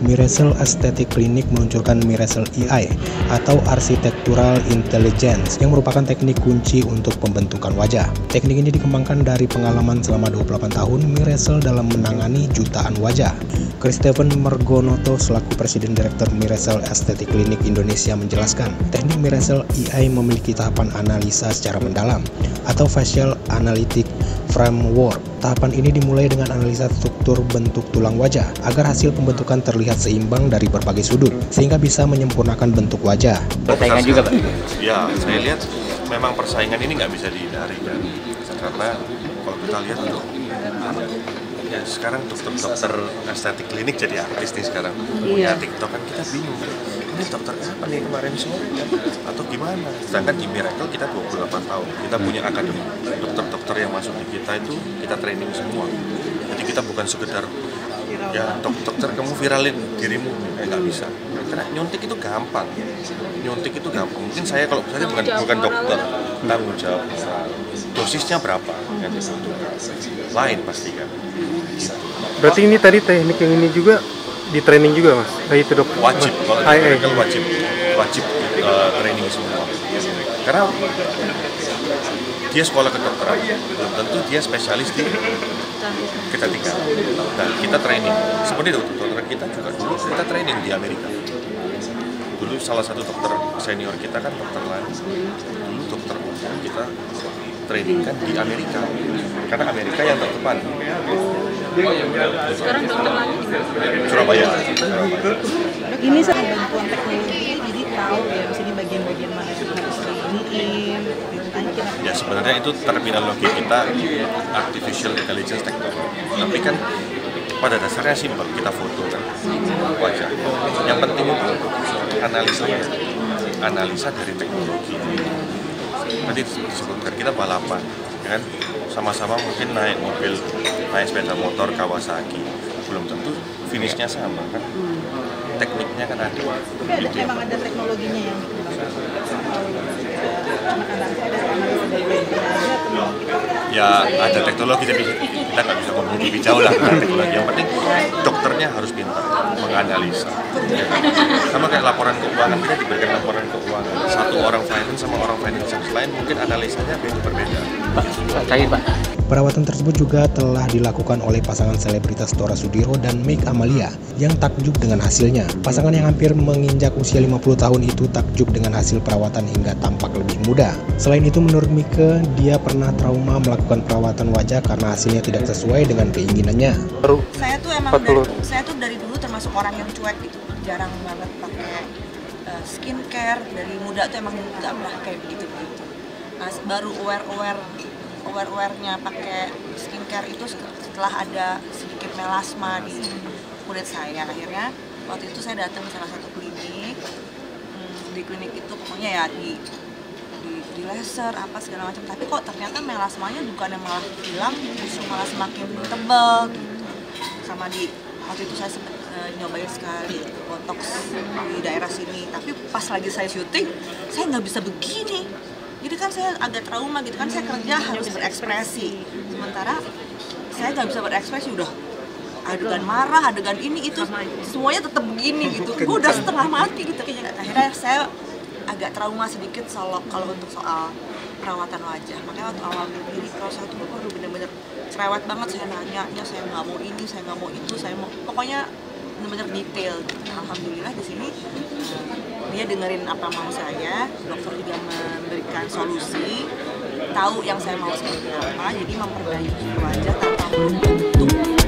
Miracle Aesthetic Clinic meluncurkan Miracle AI atau Architectural Intelligence yang merupakan teknik kunci untuk pembentukan wajah. Teknik ini dikembangkan dari pengalaman selama 28 tahun Miracle dalam menangani jutaan wajah. Christopher Mergonoto selaku Presiden Direktur Miracle Aesthetic Clinic Indonesia menjelaskan, teknik Miracle AI memiliki tahapan analisa secara mendalam atau facial analytic framework. Tahapan ini dimulai dengan analisa struktur bentuk tulang wajah agar hasil pembentukan terlihat seimbang dari berbagai sudut sehingga bisa menyempurnakan bentuk wajah. Persaingan juga, Pak? Ya, saya lihat memang persaingan ini nggak bisa dihindari kan. Karena kalau kita lihat untuk ya sekarang dokter-dokter estetik klinik jadi artis nih sekarang. Punya TikTok kan kita bingung ini dokter apa nih kemarin sore atau gimana? Sedangkan di Miracle kita 28 tahun. Kita punya akademi. Dokter-dokter yang masuk di kita itu kita training semua. Jadi kita bukan sekedar ya dok dokter kamu viralin dirimu. Eh, nggak bisa karena nyuntik itu gampang. Nyuntik itu gampang. Mungkin saya kalau saya bukan bukan dokter tanggung jawab dosisnya berapa? Yang dibutuhkan lain pasti kan. Berarti ini tadi teknik yang ini juga di training juga mas? Nah, itu dok. wajib. Kalau wajib. Wajib uh, training semua. Karena dia sekolah kedokteran. Belum tentu dia spesialis di kecantikan dan kita training. Seperti dokter dokter kita juga dulu kita training di Amerika dulu salah satu dokter senior kita kan dokter lain. Dulu dokter umum kita training kan di Amerika. Karena Amerika yang terdepan. Sekarang dokter lagi di? Surabaya. Ini saya bantuan teknologi jadi tahu ya di sini bagian-bagian mana yang harus diiniin ya sebenarnya itu terminologi kita artificial intelligence technology. Tapi kan pada dasarnya simpel kita foto kan wajah. Yang penting itu analisanya. Analisa dari teknologi. Tadi disebutkan kita balapan kan? Sama-sama mungkin naik mobil naik sepeda motor Kawasaki. Belum tentu finishnya sama kan? Tekniknya kan ada. Tapi ada emang ada teknologinya yang ya ada teknologi tapi kita nggak bisa ngomong lebih jauh lah tentang teknologi. Yang penting dokternya harus pintar menganalisa. Ya. sama kayak laporan keuangan kita diberikan laporan keuangan. Satu orang finance sama orang finance yang lain mungkin analisanya beda berbeda. Pak, Pak, cair Pak. Perawatan tersebut juga telah dilakukan oleh pasangan selebritas Tora Sudiro dan Meik Amalia yang takjub dengan hasilnya. Pasangan yang hampir menginjak usia 50 tahun itu takjub dengan hasil perawatan hingga tampak lebih muda. Selain itu menurut Mike, dia pernah trauma melakukan perawatan wajah karena hasilnya tidak sesuai dengan keinginannya. Baru saya tuh emang 40. dari, saya tuh dari dulu termasuk orang yang cuek gitu jarang banget pakai uh, skincare dari muda tuh emang nggak pernah kayak begitu begitu nah baru aware aware aware awarenya pakai skincare itu setelah ada sedikit melasma di kulit saya. Akhirnya waktu itu saya datang ke salah satu klinik. Hmm, di klinik itu pokoknya ya di di, di laser apa segala macam. Tapi kok ternyata melasmanya bukannya malah hilang justru malah semakin tebal gitu. Sama di waktu itu saya sempat eh, nyobain sekali botox di daerah sini. Tapi pas lagi saya syuting saya nggak bisa begini jadi kan saya agak trauma gitu kan saya kerja harus berekspresi. sementara saya nggak bisa berekspresi udah adegan marah adegan ini itu semuanya tetap begini gitu. Gue udah setengah mati gitu akhirnya saya agak trauma sedikit soal kalau untuk soal perawatan wajah. Makanya waktu awal berdiri kalau saya tuh waduh bener-bener cerewet banget. Saya nanya nya saya nggak mau ini saya nggak mau itu saya mau pokoknya bener-bener detail. Alhamdulillah di sini dia dengerin apa mau saya. Dokter juga memberikan solusi tahu yang saya mau seperti apa jadi memperbaiki wajah tanpa membentuk